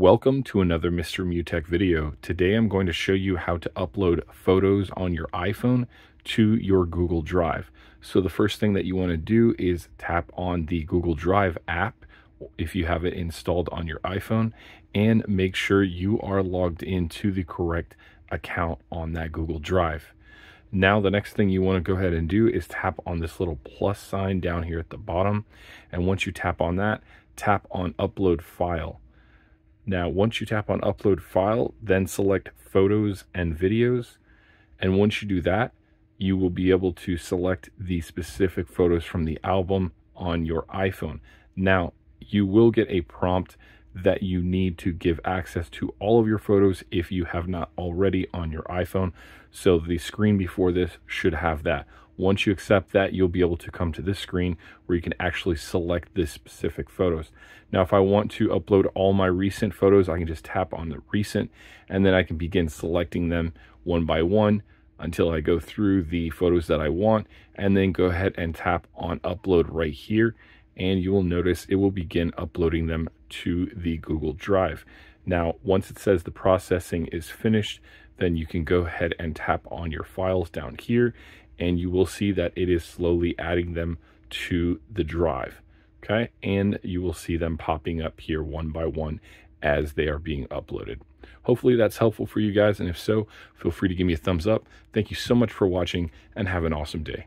Welcome to another Mr. Mew Tech video. Today I'm going to show you how to upload photos on your iPhone to your Google Drive. So the first thing that you want to do is tap on the Google Drive app if you have it installed on your iPhone and make sure you are logged into the correct account on that Google Drive. Now the next thing you want to go ahead and do is tap on this little plus sign down here at the bottom and once you tap on that, tap on upload file now, once you tap on upload file, then select photos and videos. And once you do that, you will be able to select the specific photos from the album on your iPhone. Now, you will get a prompt that you need to give access to all of your photos if you have not already on your iPhone. So the screen before this should have that. Once you accept that, you'll be able to come to this screen where you can actually select the specific photos. Now, if I want to upload all my recent photos, I can just tap on the recent and then I can begin selecting them one by one until I go through the photos that I want and then go ahead and tap on upload right here and you will notice it will begin uploading them to the Google Drive. Now, once it says the processing is finished, then you can go ahead and tap on your files down here and you will see that it is slowly adding them to the drive. Okay, and you will see them popping up here one by one as they are being uploaded. Hopefully that's helpful for you guys, and if so, feel free to give me a thumbs up. Thank you so much for watching, and have an awesome day.